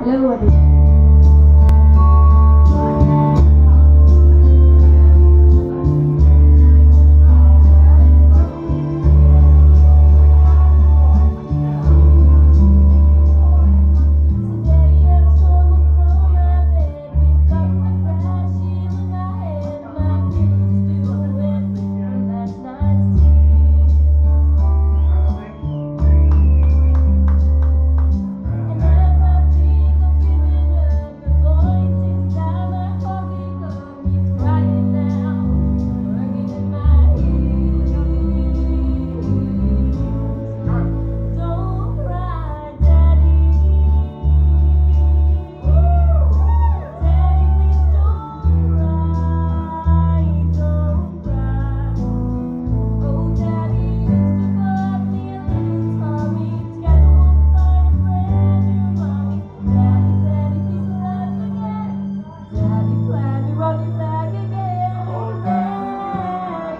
Hello, everyone.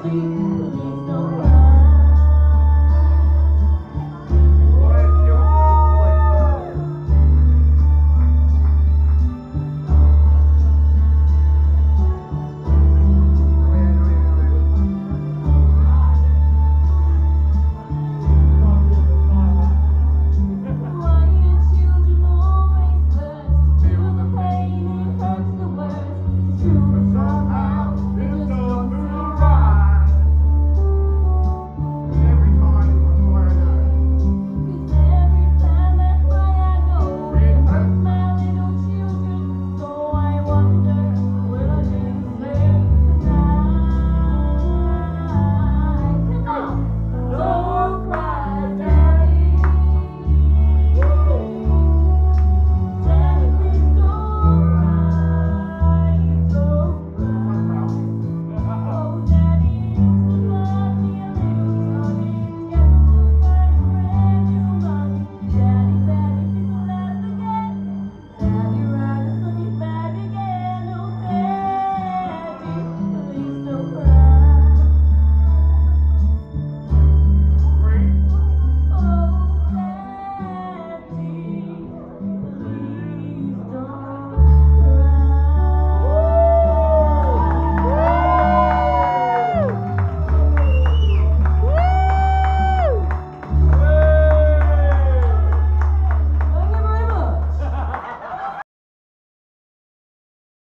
happy.